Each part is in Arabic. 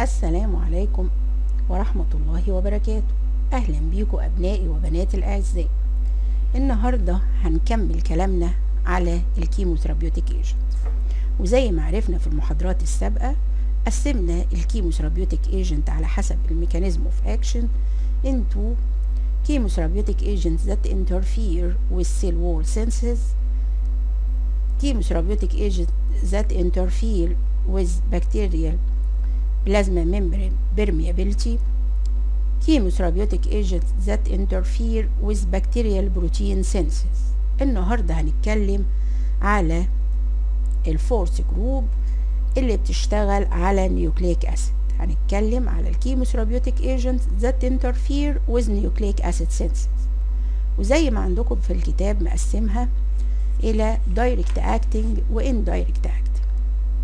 السلام عليكم ورحمة الله وبركاته. أهلا بيكم أبنائي وبناتي الأعزاء. النهاردة هنكمل كلامنا على ال chemotherapeutic agent. وزي ما عرفنا في المحاضرات السابقة قسمنا ال chemotherapeutic agent على حسب ال mechanism of action into chemotherapeutic agents that interfere with cell wall synthesis chemotherapeutic agents that interfere with bacterial plasma membrane permeability chemotherapeutic agents that interfere with bacterial protein synthesis النهاردة هنتكلم على ال fourth group اللي بتشتغل على nucleic acid هنتكلم على ال chemotherapeutic agent that interfere with nucleic acid synthesis وزي ما عندكم في الكتاب مقسمها إلى direct acting و indirect acting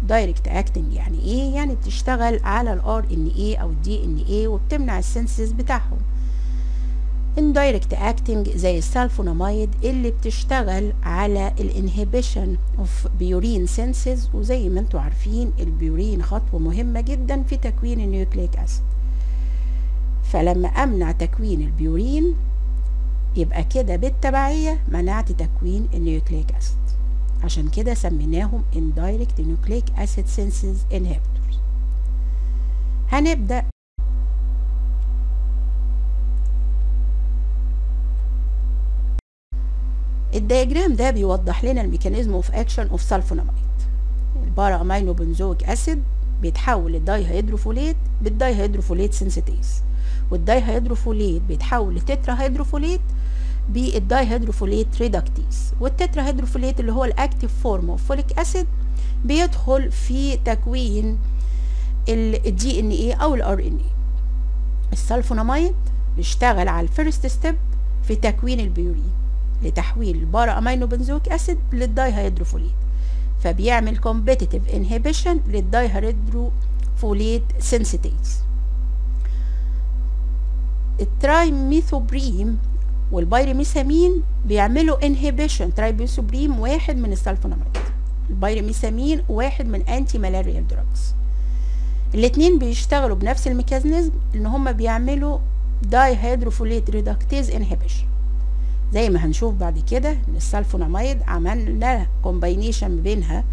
direct acting يعني إيه؟ يعني بتشتغل على ال RNA أو ال DNA وبتمنع ال synthesis بتاعهم. Indirect acting زي السالفوناميد اللي بتشتغل على ال inhibition of purine synthesis وزي ما أنتم عارفين البيورين خطوة مهمة جدا في تكوين ال nucleic acid فلما أمنع تكوين البيورين يبقى كده بالتبعية منعت تكوين ال nucleic acid عشان كده سميناهم indirect nucleic acid synthesis inhibitors. هنبدأ. ال diagram ده بيوضح لنا ال mechanism of action of sulfonamide ال para-aminobenzoic acid بيتحول لل dihydrofolate بال dihydrofolate synthetase وال dihydrofolate بيتحول ل tetrahydrofolate بال dihydrofolate reductase. وال tetrahydrofolate اللي هو ال active form of folic acid بيدخل في تكوين ال DNA أو ال RNA ال sulfonamide بيشتغل على ال first step في تكوين البيورين لتحويل ال para-aminobenzoic acid لل dihydrofolate فبيعمل competitive inhibition لل dihydrofolate synthetase ال trimethoprim وال pyrimethamine بيعملوا inhibition trimethoprim واحد من ال sulfonamide. ال pyrimethamine واحد من antimalarial drugs الاتنين بيشتغلوا بنفس ال mechanism إن هما بيعملوا dihydrofolate reductase inhibition زي ما هنشوف بعد كده إن السلفوناميد عملنا combination بينها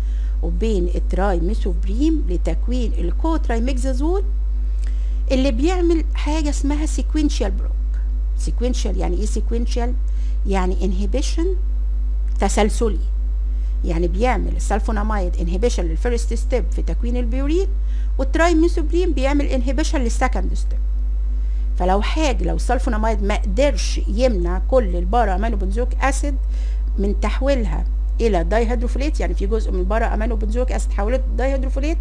وبين ال trimethoprim لتكوين ال co-trimoxazole اللي بيعمل حاجة اسمها sequential block sequential يعني إيه sequential يعني inhibition تسلسلي. يعني بيعمل ال sulfonamide inhibition لل first step في تكوين ال purine وال trimethoprim بيعمل inhibition لل second step فلو حاجة لو السلفوناميد ما قدرش يمنع كل ال para-aminobenzoic acid من تحويلها إلى dihydrofolate يعني في جزء من ال para-aminobenzoic acid حولته dihydrofolate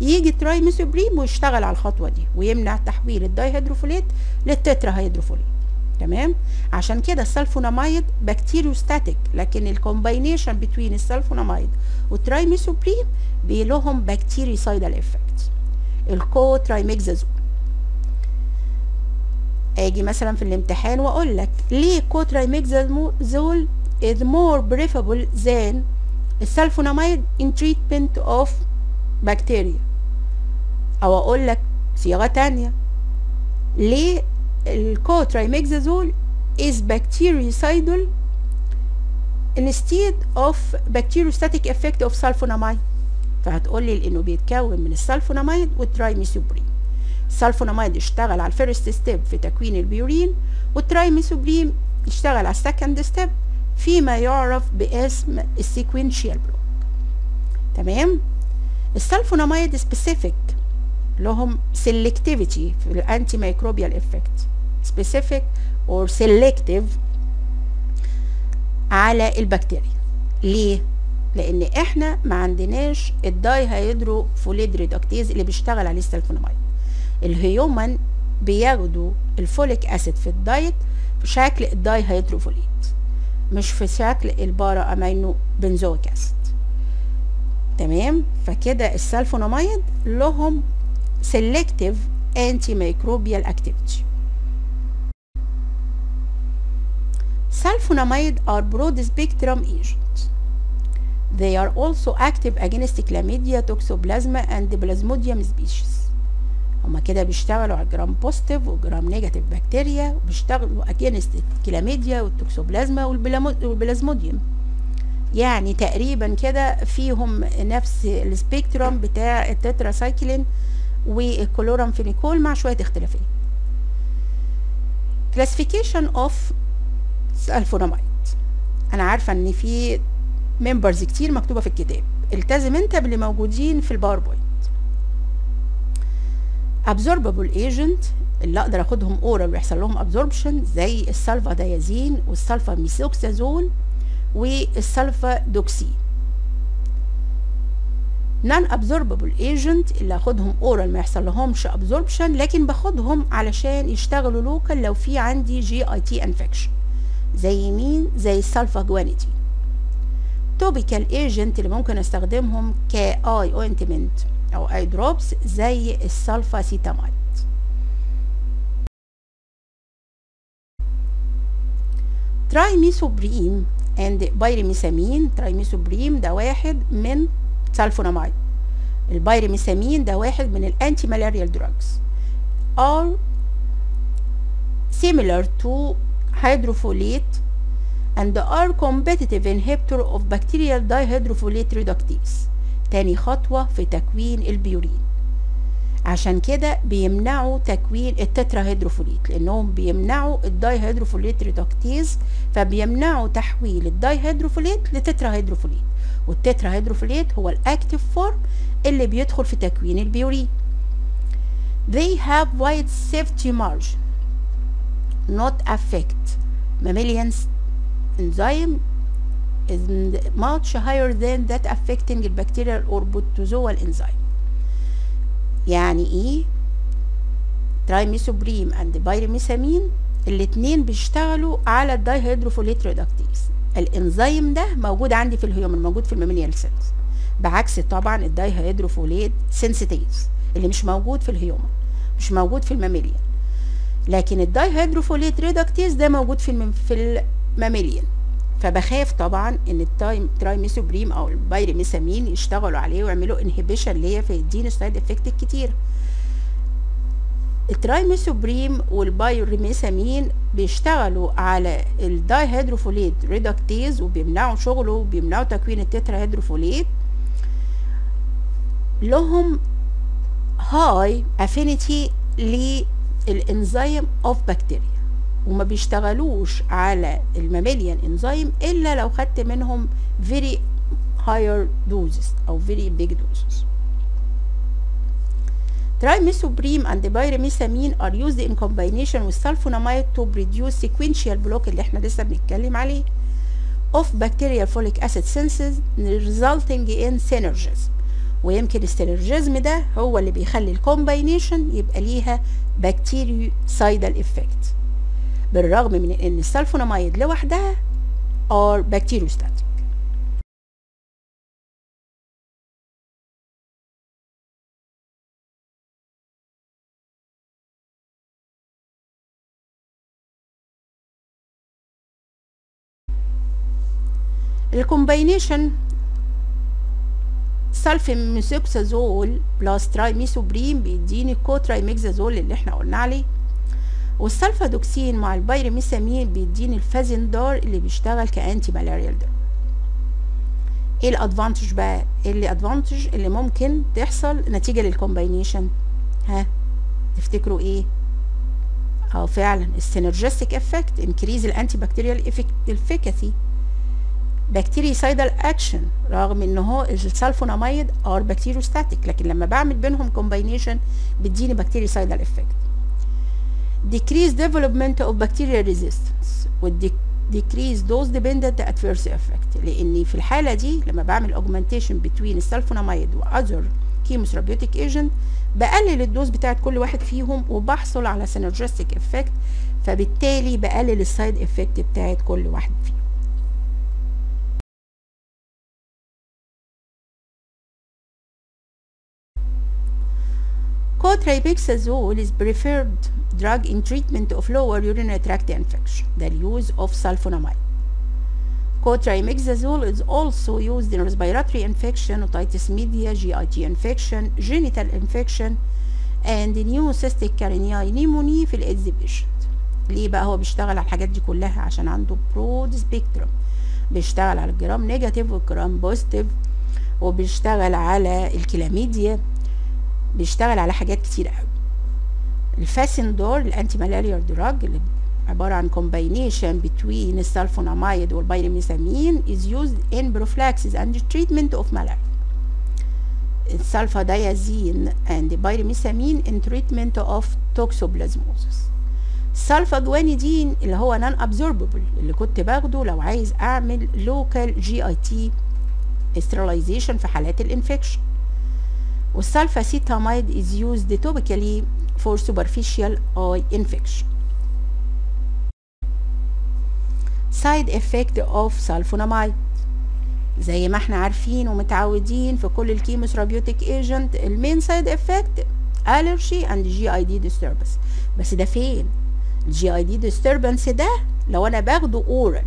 يجي trimethoprim ويشتغل على الخطوة دي ويمنع تحويل ال dihydrofolate لل tetrahydrofolate تمام؟ عشان كده ال sulfonamide bacteriostatic لكن ال combination بين ال sulfonamide وال trimethoprim بيلهم bactericidal effect ال co-trimoxazole آجي مثلا في الامتحان وأقول لك ليه co-trimoxazole is more preferable than ال sulfonamide in treatment of bacteria. أو أقول لك صيغه تانية. ليه ال co-trimoxazole is bactericidal instead of bacteriostatic effect of sulfonamide. فهتقول لي لإنه بيتكون من ال sulfonamide وال trimethoprim ال sulfonamide يشتغل على ال first step في تكوين ال purine وال trimethoprim يشتغل على ال second step فيما يعرف باسم ال sequential block. تمام؟ ال sulfonamide specific لهم selectivity في ال antimicrobial effect specific or selective على البكتيريا. ليه؟ لأن إحنا ما عندناش ال dihydrofolate reductase اللي بيشتغل عليه السلفوناميد ال human بياخدوا ال folic acid في ال diet في شكل ال dihydrofolate مش في شكل ال para-aminobenzoic acid تمام؟ فكده السلفوناميد لهم selective antimicrobial activity. Sulfonamide are broad spectrum agents. They are also active against chlamydia toxoplasma and plasmodium species. هما كده بيشتغلوا على ال gram positive وال gram negative بكتيريا وبيشتغلوا against ال chlamydia وال toxoplasma وال plasmodium. يعني تقريبا كده فيهم نفس ال spectrum بتاع ال tetracycline وال chloramphenicol مع شوية اختلافات classification of sulfonamide أنا عارفة إن في members كتير مكتوبة في الكتاب. التزم انت باللي موجودين في ال PowerPoint absorbable agent اللي أقدر آخدهم oral ويحصل لهم absorption زي ال sulfadiazine وال sulfamethoxazole وال sulfadoxine. Non-absorbable agent اللي اخدهم oral ما يحصل لهمش absorption لكن باخدهم علشان يشتغلوا local لو في عندي GIT infection زي مين؟ زي ال sulfaguanidine topical agent اللي ممكن أستخدمهم ك eye ointment أو eye drops زي ال sulfacetamide trimethoprim and pyrimethamine trimethoprim ده واحد من sulfonamide ال pyrimethamine ده واحد من ال antimalarial drugs are similar to hydrofolate and are competitive inhibitor of bacterial dihydrofolate reductase. تاني خطوة في تكوين البيورين. عشان كده بيمنعوا تكوين ال tetrahydrofolate لأنهم بيمنعوا ال dihydrofolate reductase فبيمنعوا تحويل ال dihydrofolate ل tetrahydrofolate وال tetrahydrofolate هو ال active form اللي بيدخل في تكوين ال purine. They have wide safety margin not affect. Mammalian enzyme is much higher than that affecting bacterial or protozoal enzyme. يعني إيه؟ trimethoprim and pyrimethamine الاتنين بيشتغلوا على ال dihydrofolate reductase الإنزيم ده موجود عندي في ال human موجود في ال mammalian cells. بعكس طبعا ال dihydrofolate synthetase اللي مش موجود في ال human مش موجود في ال mammalian لكن ال dihydrofolate reductase ده موجود في في ال mammalian فبخاف طبعا إن ال تايم trimethoprim أو ال pyrimethamine يشتغلوا عليه ويعملوا inhibition ليا فيديني side effect الكتير ال trimethoprim وال pyrimethamine بيشتغلوا على ال dihydrofolate reductase وبيمنعوا شغله وبيمنعوا تكوين ال tetrahydrofolate لهم هاي افينيتي للإنزيم اوف بكتيريا وما بيشتغلوش على الماميليان إنزيم إلا لو خدت منهم very higher doses أو very big doses. Trimethoprim and pyrimethamine are used in combination with sulfonamide to produce sequential block اللي إحنا لسه بنتكلم عليه of bacterial folic acid synthesis resulting in synergism ويمكن ال synergism ده هو اللي بيخلي ال combination يبقى ليها bactericidal effect بالرغم من ان السلفوناميد لوحدها are bacteriostatic ال combination sulfamethoxazole plus trimethoprim بيديني co-trimoxazole اللي إحنا قلنا عليه. وال sulfadoxine مع ال pyrimethamine بيديني ال Fansidar اللي بيشتغل ك antimalarial drug إيه ال advantage بقى؟ إيه ال advantage اللي ممكن تحصل نتيجة لل combination ها تفتكروا إيه؟ آه فعلا ال synergistic effect increase ال antibacterial efficacy bactericidal action رغم إن هو ال sulfonamide are bacteriostatic لكن لما بعمل بينهم combination بيديني bactericidal effect decrease development of bacterial resistance decrease dose dependent adverse effect لأن في الحالة دي لما بعمل augmentation between السلفوناميد و other chemotherapeutic agent بقلل ال dose بتاعت كل واحد فيهم وبحصل على synergistic effect فبالتالي بقلل السايد افكت بتاعت كل واحد فيهم. Cotrimoxazole is preferred drug in treatment of lower urinary tract infection, the use of sulfonamide. Cotrimoxazole is also used in respiratory infection, otitis media, GIT infection, genital infection, and pneumocystis carinii pneumonia في ال AIDS patient ليه بقى هو بيشتغل على الحاجات دي كلها عشان عنده broad spectrum بيشتغل على ال gram negative وال gram positive وبيشتغل على الكلاميديا بيشتغل على حاجات كتير قوي. ال Fansidar ال antimalarial drug اللي عبارة عن combination between ال sulfonamide وال pyrimethamine is used in prophylaxis and treatment of malaria. السلفادايازين and pyrimethamine in treatment of toxoplasmosis. السلفاجوانيدين اللي هو non absorbable اللي كنت باخده لو عايز أعمل local GIT sterilization في حالات الانفكشن والسلفاسيتاميد is used topically for superficial eye infection. Side effect of sulfonamide. زي ما إحنا عارفين ومتعودين في كل ال chemotherapeutic agent ال main side effect allergy and GIT disturbance. بس ده فين؟ ال GIT disturbance ده لو أنا باخده oral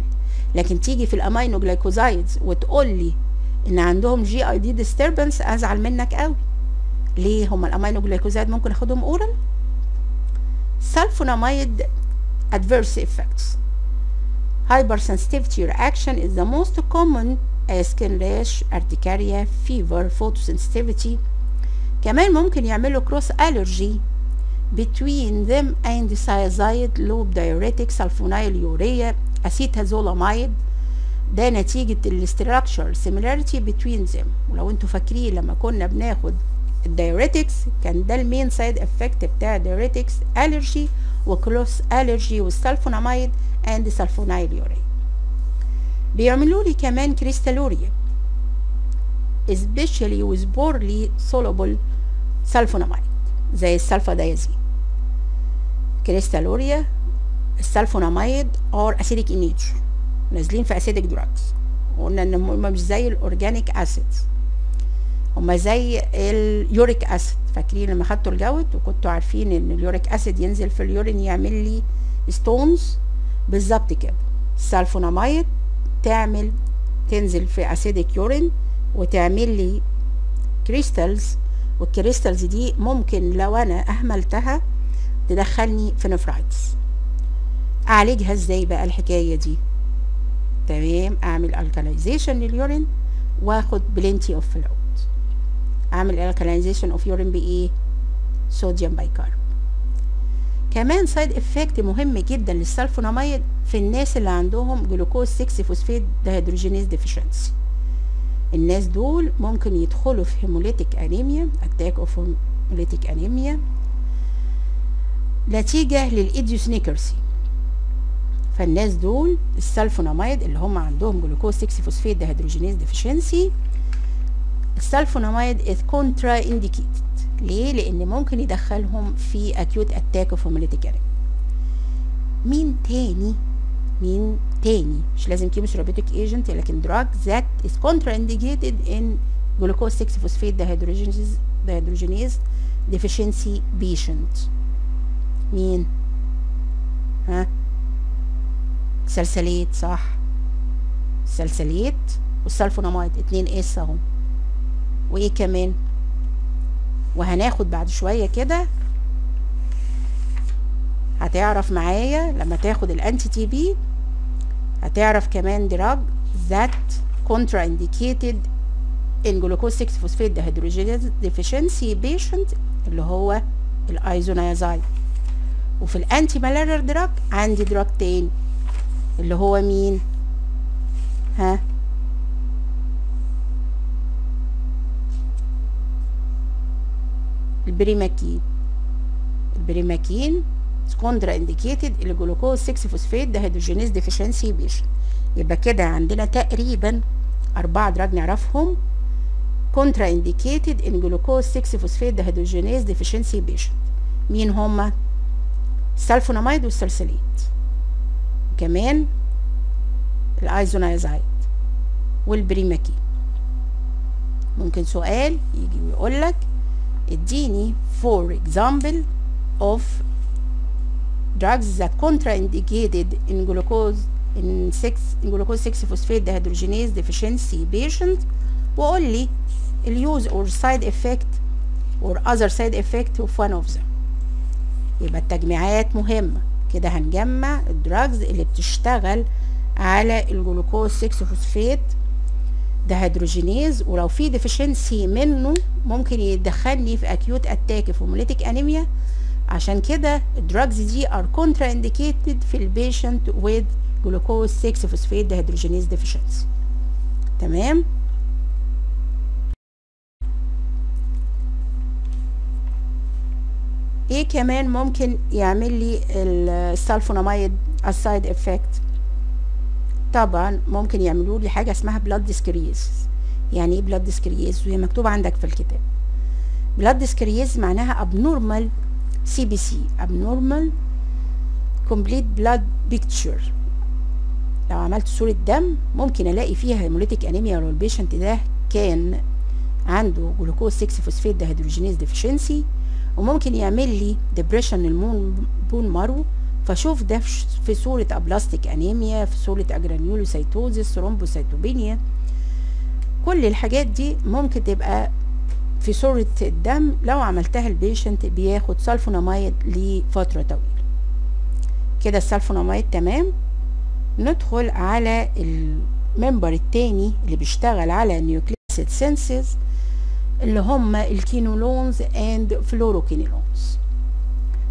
لكن تيجي في ال aminoglycosides وتقول لي إن عندهم GIT أزعل منك قوي. ليه هما ال aminoglycoside ممكن اخدهم oral sulfonamide adverse effects hypersensitivity reaction is the most common skin rash urticaria fever photosensitivity كمان ممكن يعملوا cross allergy between them and thiazide loop diuretic sulfonylurea acetazolamide ده نتيجة الستراكشر similarity between them ولو أنتوا فاكرين لما كنا بناخد الدايوريتكس كان ده المين سايد افكت بتاع الدايوريتكس الرجي و cross allergy وال sulfonamide and sulfonylurea بيعملوا لي كمان crystalluria especially with poorly soluble sulfonamide زي ال sulfadiazine crystalluria ال sulfonamide are acidic in nature نازلين في acidic drugs قلنا ان هم مش زي ال organic acids هما زي ال uric acid. فاكرين لما خدتوا ال gout وكنتوا عارفين إن ال uric acid ينزل في ال urine يعمل لي stones بالظبط كده. السلفوناميد تعمل تنزل في acidic urine وتعمل لي crystals وال crystals دي ممكن لو أنا أهملتها تدخلني في nephritis أعالجها إزاي بقى الحكاية دي؟ تمام أعمل alkalization لل urine وآخد plenty of fluid أعمل alkalization of urine بإيه؟ sodium bicarb كمان side effect مهم جدا للسلفوناميد في الناس اللي عندهم جلوكوز 6 phosphate dehydrogenase deficiency الناس دول ممكن يدخلوا في hemolytic anemia attack of hemolytic anemia نتيجة لل idiosyncrasy فالناس دول السلفوناميد اللي هم عندهم جلوكوز 6 phosphate dehydrogenase deficiency ال sulfonamide is contraindicated ليه؟ لأن ممكن يدخلهم في acute attack of hemolytic anemia مين تاني؟ مين تاني؟ مش لازم chemotherapeutic agent لكن drug that is contraindicated in glucose 6 phosphate dehydrogenase dehydrogenase deficiency patient مين؟ ها؟ salicylate صح. salicylate وال sulfonamide اتنين S أهو. وإيه كمان؟ وهناخد بعد شوية كده. هتعرف معايا لما تاخد ال anti TB هتعرف كمان drug contraindicated in glucose 6 phosphate dehydrogenase deficiency patient اللي هو ال isoniazid وفي ال anti malarial drug عندي drug تاني اللي هو مين؟ ها؟ ال primaquine. ال primaquine contraindicated ال glucose 6 phosphate dehydrogenase deficiency patient يبقى كده عندنا تقريبا أربعة drug نعرفهم. contraindicated in glucose 6 phosphate dehydrogenase deficiency patient مين هما ال sulfonamide وال salicylate. كمان ال isoniazid وال primaquine. ممكن سؤال يجي ويقول لك اديني for example of drugs that contraindicated in glucose in 6 in glucose 6 phosphate dehydrogenase deficiency patient وقول لي ال use or side effect or other side effect of one of them يبقى التجميعات مهمة كده هنجمع ال drugs اللي بتشتغل على الجلوكوز 6 phosphate dehydrogenase ولو في deficiency منه ممكن يدخلني في acute attack في hemolytic anemia عشان كده ال drugs دي are contraindicated في ال patient with glucose 6 phosphate dehydrogenase deficiency تمام؟ إيه كمان ممكن يعمل لي ال sulfonamide ال side effect طبعا ممكن يعملوا لي حاجة اسمها blood dyscrasis يعني إيه blood dyscrasis وهي مكتوبة عندك في الكتاب. blood dyscrasis معناها abnormal CBC abnormal complete blood picture. لو عملت صورة دم ممكن ألاقي فيها hemolytic anemia لو ال patient ده كان عنده جلوكوز 6 phosphate dehydrogenase deficiency وممكن يعمل لي depression لل bone marrow فاشوف ده في صورة aplastic anemia في صورة agranulocytosis thrombocytopenia كل الحاجات دي ممكن تبقى في صورة الدم. لو عملتها ال patient بياخد سلفوناميد لفترة طويلة. كده السلفوناميد تمام. ندخل على ال member التاني اللي بيشتغل على nucleic acid synthesis اللي هم ال quinolones and fluoroquinolones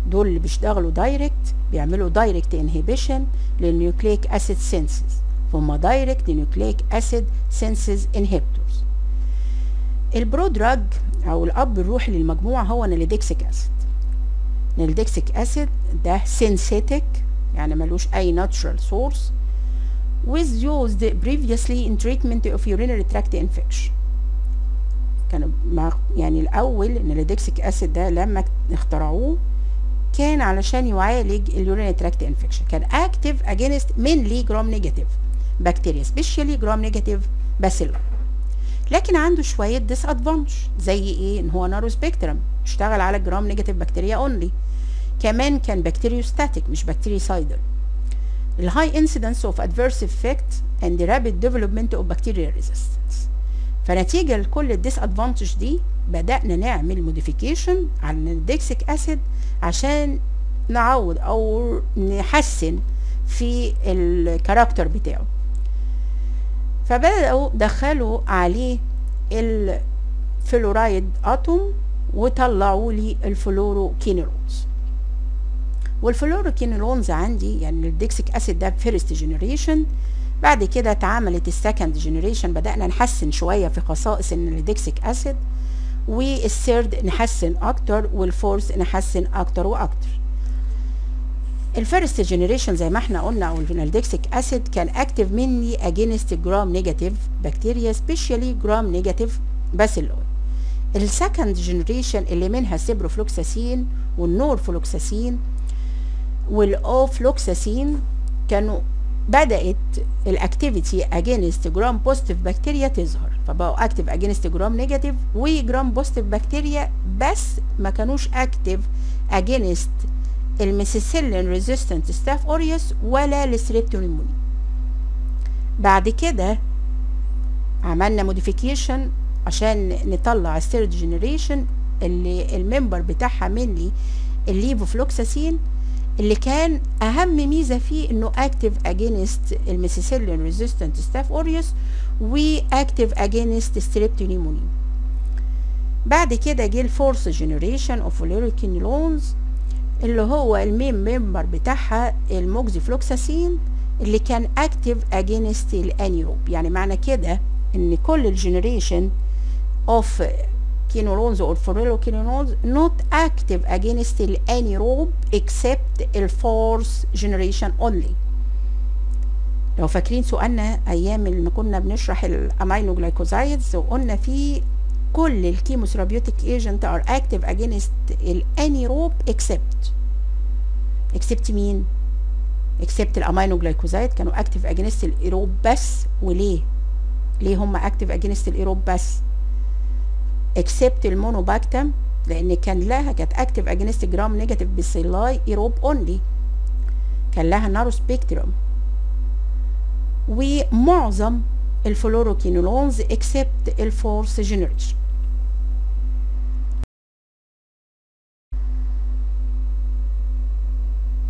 دول اللي بيشتغلوا direct بيعملوا direct inhibition لل nucleic acid synthesis هم direct nucleic acid synthesis inhibitors ال pro drug أو الأب الروحي للمجموعة هو nalidixic acid nalidixic acid ده synthetic يعني ملوش أي natural source was used previously in treatment of urinary tract infection. كانوا يعني الأول nalidixic acid ده لما اخترعوه كان علشان يعالج ال urinary tract infection. كان active against mainly gram negative bacteria specially gram negative bacilli لكن عنده شوية disadvantage زي إيه؟ إن هو narrow spectrum اشتغل على gram negative bacteria only كمان كان bacteriostatic مش bactericidal ال high incidence of adverse effect and rapid development of bacteria resistance فنتيجة لكل ال disadvantage دي بدأنا نعمل modification على nalidixic acid عشان نعوض أو نحسن في ال character بتاعه. فبدأوا دخلوا عليه ال fluoride atom وطلعوا لي ال fluoroquinolones وال fluoroquinolones عندي يعني nalidixic acid ده first generation بعد كده اتعملت ال second generation بدأنا نحسن شوية في خصائص nalidixic acid وال third نحسن أكتر وال fourth نحسن أكتر وأكتر. ال first generation زي ما إحنا قلنا أو ال nalidixic acid كان active mainly against gram negative bacteria specially gram negative bacilli ال second generation اللي منها ال ciprofloxacin وال norfloxacin وال ofloxacin كانوا بدأت ال activity against gram positive bacteria تظهر. فبقوا active against gram negative و gram positive bacteria بس ما كانوش active against ال methicillin resistant Staph aureus ولا ال Strept pneumoniae بعد كده عملنا modification عشان نطلع ال third generation اللي ال member بتاعها mainly ال levofloxacin. اللي كان أهم ميزة فيه إنه active against ال methicillin resistant Staph aureus و active against Strept pneumoniae بعد كده جه ال fourth generation of fluoroquinolones اللي هو ال main member بتاعها ال moxifloxacin اللي كان active against ال anaerobe يعني معنى كده إن كل ال generation of quinolones or fluoroquinolones not active against ال anaerobe except ال fourth generation only. لو فاكرين سؤالنا أيام لما كنا بنشرح ال aminoglycosides وقلنا في كل ال chemotherapeutic agent are active against ال anaerobe except except مين؟ except ال aminoglycoside كانوا active against ال aerobe بس وليه؟ ليه هم active against ال aerobe بس except ال monobactam لأن كان لها كانت active against gram negative bacilli aerobe only كان لها narrow spectrum ومعظم ال fluoroquinolones except ال fourth generation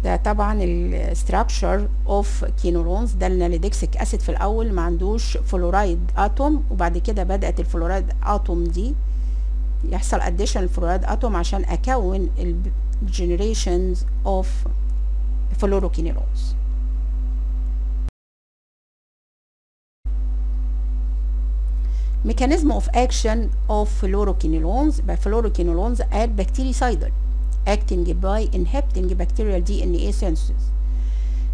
ده طبعا ال structure of quinolones ده ال nalidixic acid في الأول ما عندوش fluoride atom وبعد كده بدأت ال fluoride atom دي. يحصل addition ال fluoride atom عشان اكون ال generations of fluoroquinolones mechanism of action of fluoroquinolones by fluoroquinolones are bactericidal acting by inhibiting bacterial DNA synthesis.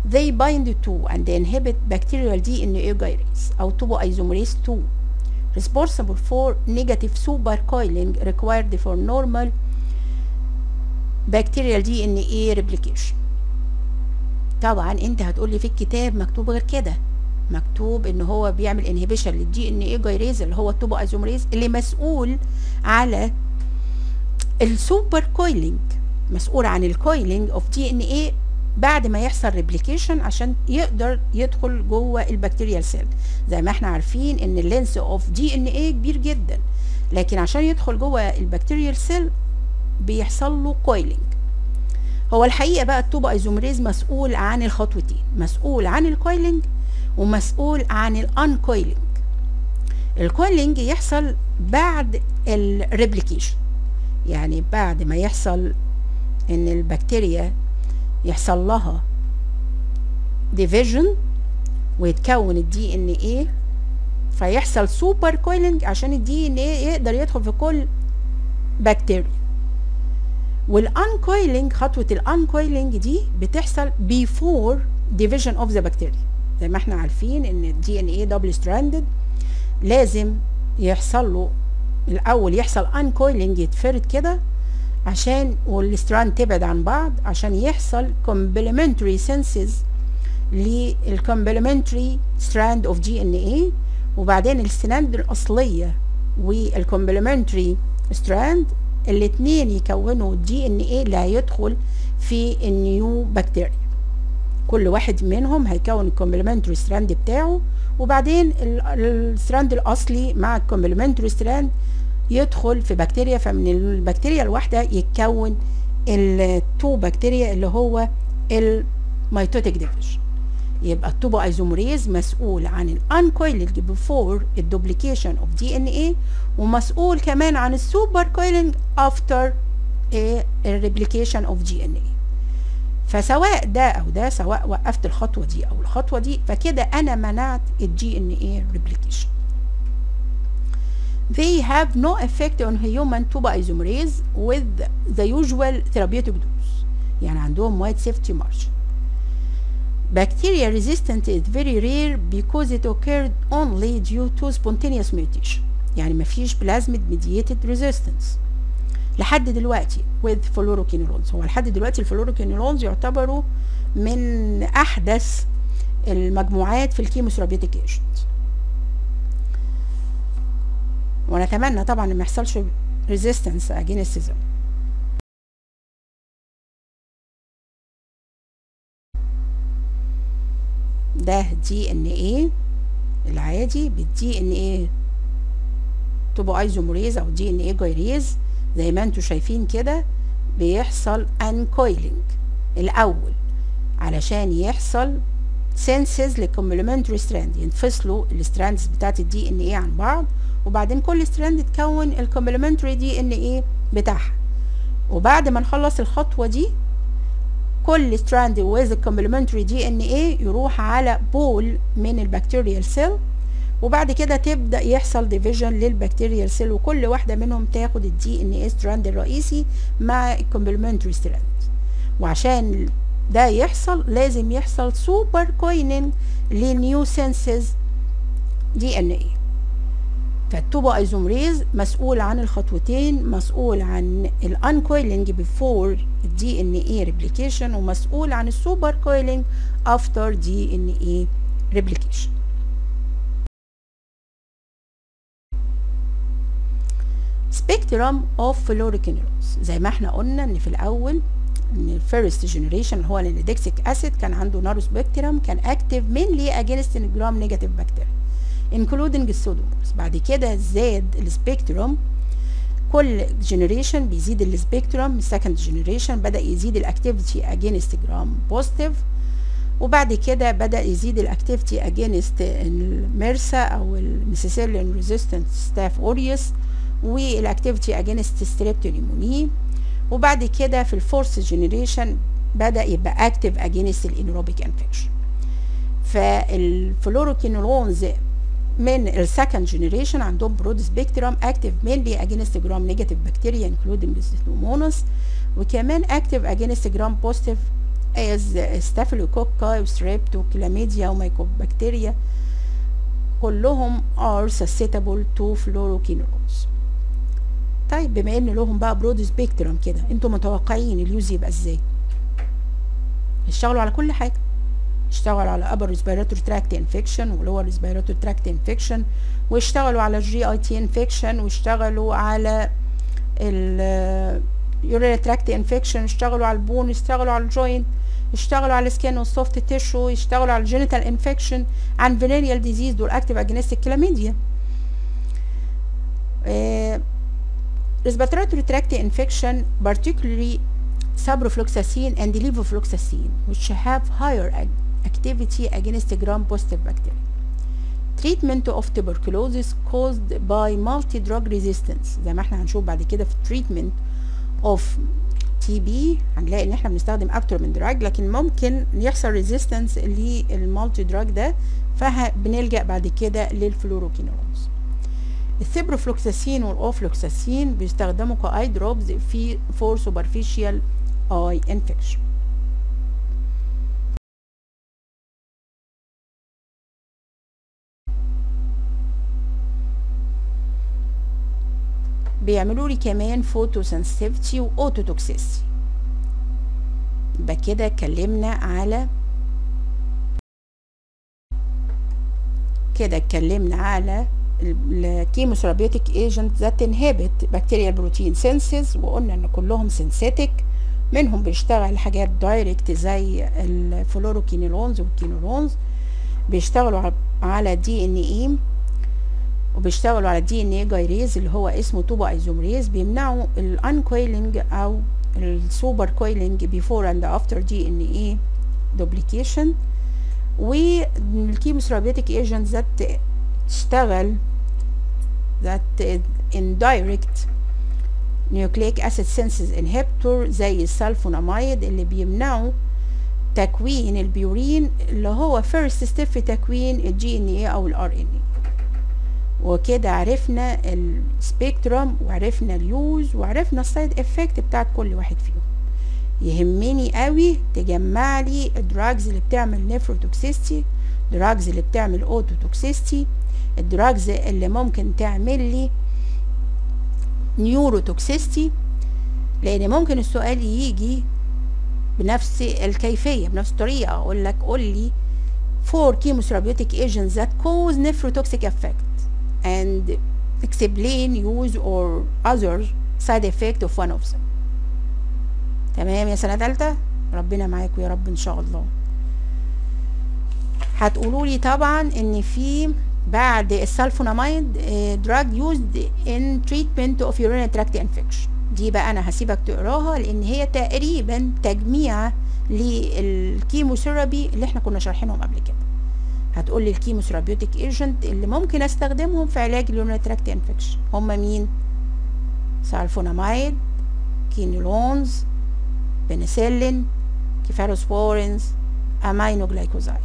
They bind to and inhibit bacterial DNA gyrase أو topoisomerase 2 responsible for negative supercoiling required for normal bacterial DNA replication. طبعا انت هتقولي في الكتاب مكتوب غير كده مكتوب إن هو بيعمل انهبيشن للدي ان اي جايريز اللي هو التوبو ايزومريز اللي مسؤول على ال super coiling مسؤول عن ال coiling of DNA بعد ما يحصل replication عشان يقدر يدخل جوه ال bacterial cell زي ما إحنا عارفين إن ال length of DNA كبير جدا. لكن عشان يدخل جوه ال bacterial cell بيحصل له coiling هو الحقيقة بقى ال topoisomerase مسؤول عن الخطوتين. مسؤول عن ال coiling ومسؤول عن ال uncoiling ال coiling يحصل بعد ال replication يعني بعد ما يحصل إن البكتيريا يحصل لها division ويتكون ال DNA فيحصل super coiling عشان ال DNA يقدر يدخل في كل بكتيريا وال uncoiling خطوة ال uncoiling دي بتحصل before division of the bacteria زي ما إحنا عارفين إن ال DNA double stranded لازم يحصل له الأول يحصل uncoiling يتفرد كده عشان وال strand تبعد عن بعض عشان يحصل complementary synthesis لل complementary strand of DNA وبعدين ال strand الأصلية وال complementary strand الاتنين يكونوا ال DNA اللي هيدخل في ال new bacteria كل واحد منهم هيكون ال complementary strand بتاعه. وبعدين ال strand الأصلي مع ال complementary strand يدخل في بكتيريا فمن البكتيريا الواحدة يتكون ال two bacteria اللي هو ال mitotic division يبقى ال topoisomerase مسؤول عن ال uncoiling before ال duplication of DNA ومسؤول كمان عن السوبر كويلنج افتر الريبليكيشن اوف دي ان اي فسواء ده أو ده سواء وقفت الخطوة دي أو الخطوة دي فكده أنا منعت الجي ان اي ريبليكيشن They have no effect on human topoisomerase with the usual therapeutic dose. يعني عندهم wide safety margin. Bacteria resistant is very rare because it occurred only due to spontaneous mutation. يعني مفيش plasmid mediated resistance. لحد دلوقتي with fluoroquinolones هو لحد دلوقتي ال fluoroquinolones يعتبروا من احدث المجموعات في ال chemotherapeutic agent ونتمنى طبعا ما يحصلش resistance against them ده DNA العادي بال DNA topoisomerase أو DNA gyrase زي ما أنتوا شايفين كده بيحصل uncoiling الأول علشان يحصل synthesis لل complementary strand ينفصلوا ال strands بتاعت ال DNA عن بعض. وبعدين كل strand تكون ال complementary DNA بتاعها. وبعد ما نخلص الخطوة دي كل strand with ال complementary DNA يروح على pole من ال bacterial cell وبعد كده تبدأ يحصل division لل bacterial cell وكل واحدة منهم تاخد ال DNA strand الرئيسي مع ال complementary strand وعشان ده يحصل لازم يحصل super coiling ل newly synthesized DNA فال topoisomerase مسؤول عن الخطوتين مسؤول عن ال uncoiling before ال DNA replication ومسؤول عن ال super coiling after DNA replication spectrum of fluoroquinolones زي ما إحنا قلنا إن في الأول إن ال first generation هو ال nalidixic acid كان عنده narrow spectrum كان active mainly against ال gram negative bacteria including ال pseudomonas بعد كده زاد ال spectrum. كل generation بيزيد ال spectrum ال second generation بدأ يزيد ال activity against gram positive وبعد كده بدأ يزيد ال activity against ال MRSA أو ال methicillin resistant staph aureus وال activity against strep pneumoniae وبعد كده في ال fourth generation بدأ يبقى active against ال anaerobic infection فال fluoroquinolones من ال second generation عندهم broad spectrum active mainly against gram negative bacteria including pseudomonas وكمان active against gram positive as staphylococca و strepto chlamydia و mycobacteria كلهم are susceptible to fluoroquinolones. طيب بما إن لهم بقى broad spectrum كده أنتوا متوقعين ال use يبقى إزاي؟ يشتغلوا على كل حاجة. يشتغلوا على upper respiratory tract infection و lower respiratory tract infection ويشتغلوا على ال GIT infection ويشتغلوا على ال urinary tract infection يشتغلوا على ال bone يشتغلوا على ال joint يشتغلوا على ال skin وال soft tissue يشتغلوا على ال genital infection عن venereal disease دول active against ال chlamydia respiratory tract infection particularly ciprofloxacin and levofloxacin which have higher activity against gram-positive bacteria. Treatment of tuberculosis caused by multi-drug resistance. زي ما إحنا هنشوف بعد كده في treatment of TB هنلاقي إن إحنا بنستخدم أكتر من drug لكن ممكن يحصل resistance لل multi-drug ده فبنلجأ بعد كده لل fluoroquinolones ال ciprofloxacin وال ofloxacin بيستخدموا ك eye drops في for superficial eye infection بيعملوا لي كمان photosensitivity و ototoxicity يبقى كده اتكلمنا على كده اتكلمنا على ال chemotherapeutic agent that inhibit bacterial protein synthesis وقلنا إن كلهم synthetic منهم بيشتغل حاجات direct زي ال fluoroquinolones وال quinolones. بيشتغلوا على DNA وبيشتغلوا على ال DNA gyrase اللي هو اسمه topoisomerase بيمنعوا ال uncoiling أو ال supercoiling before and after DNA duplication وال chemotherapeutic agent that تشتغل that indirect nucleic acid synthesis inhibitor زي السلفوناميد اللي بيمنعوا تكوين البيورين اللي هو first step في تكوين ال DNA أو ال RNA وكده عرفنا ال spectrum وعرفنا ال use وعرفنا ال side effect بتاعت كل واحد فيهم. يهمني قوي تجمع لي ال drugs اللي بتعمل nephrotoxicity drugs اللي بتعمل ototoxicity ال drugs اللي ممكن تعمل لي neurotoxicity لأن ممكن السؤال يجي بنفس الكيفية بنفس الطريقة. أقول لك قول لي four chemotherapeutic agents that cause nephrotoxic effect. And explain use or other side effect of one of them. تمام يا سنة تالتة؟ ربنا معاكم يا رب إن شاء الله. هتقولوا لي طبعا إن في بعد ال sulfonamide drug used in treatment of urinary tract infection. دي بقى أنا هسيبك تقراها لأن هي تقريبا تجميع لل chemotherapy اللي إحنا كنا شارحينهم قبل كده. هتقول لي ال chemotherapeutic agent اللي ممكن أستخدمهم في علاج ال urinary tract infection. هم مين؟ sulfonamide quinolones penicillin cephalosporins aminoglycoside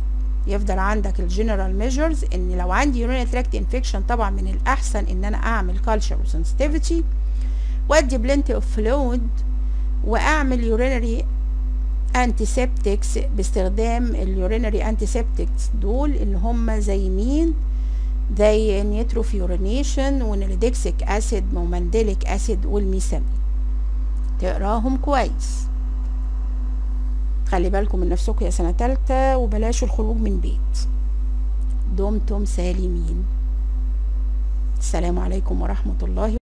يفضل عندك ال general measures إن لو عندي urinary tract infection طبعا من الأحسن إن أنا أعمل culture و sensitivity وأدي plenty of fluid وأعمل urinary antiseptics باستخدام ال urinary antiseptics دول اللي هم زي مين؟ زي nitrofurantoin و nalidixic acid و mandelic acid وال methenamine تقراهم كويس. خلي بالكم من نفسكم يا سنة تالتة وبلاش الخروج من بيت. دمتم سالمين. السلام عليكم ورحمة الله